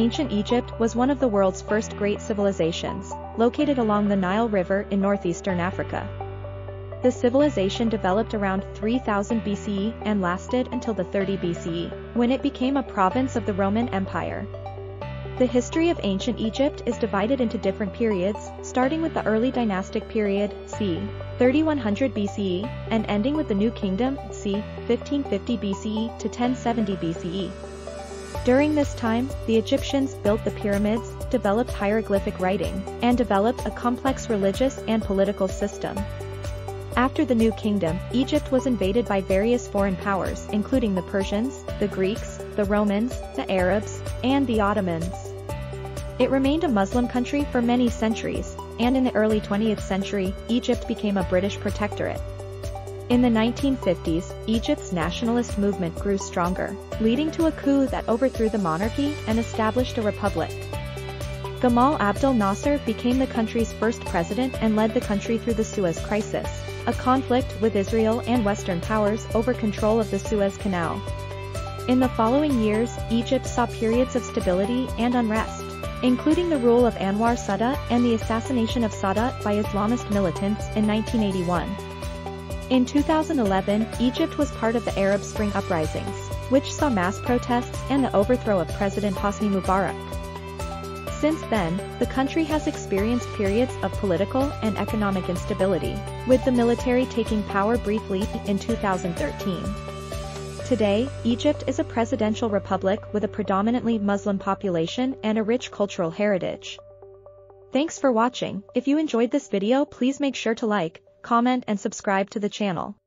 Ancient Egypt was one of the world's first great civilizations, located along the Nile River in northeastern Africa. The civilization developed around 3000 BCE and lasted until the 30 BCE, when it became a province of the Roman Empire. The history of ancient Egypt is divided into different periods, starting with the early dynastic period, c. 3100 BCE, and ending with the New Kingdom, c. 1550 BCE to 1070 BCE. During this time, the Egyptians built the pyramids, developed hieroglyphic writing, and developed a complex religious and political system. After the New Kingdom, Egypt was invaded by various foreign powers including the Persians, the Greeks, the Romans, the Arabs, and the Ottomans. It remained a Muslim country for many centuries, and in the early 20th century, Egypt became a British protectorate. In the 1950s, Egypt's nationalist movement grew stronger, leading to a coup that overthrew the monarchy and established a republic. Gamal Abdel Nasser became the country's first president and led the country through the Suez Crisis, a conflict with Israel and Western powers over control of the Suez Canal. In the following years, Egypt saw periods of stability and unrest including the rule of Anwar Sadat and the assassination of Sadat by Islamist militants in 1981. In 2011, Egypt was part of the Arab Spring uprisings, which saw mass protests and the overthrow of President Hosni Mubarak. Since then, the country has experienced periods of political and economic instability, with the military taking power briefly in 2013. Today, Egypt is a presidential republic with a predominantly Muslim population and a rich cultural heritage. Thanks for watching, if you enjoyed this video please make sure to like, comment and subscribe to the channel.